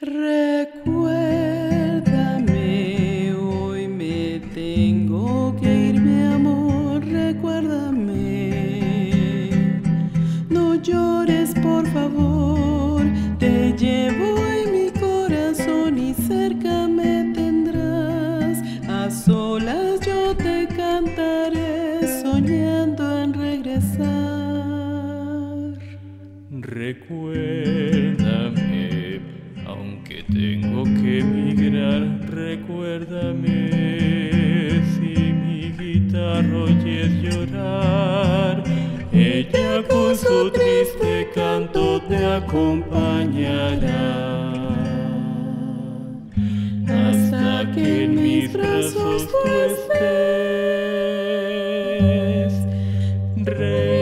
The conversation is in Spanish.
Recuérdame, hoy me tengo que ir, mi amor, recuérdame. No llores, por favor, te llevo en mi corazón y cerca me tendrás. A solas yo te cantaré, soñando en regresar. Aunque tengo que emigrar, recuérdame si mi guitarra oyes llorar. Ella con su triste canto te acompañará. Hasta que en mis brazos tú estés. Recuérdame.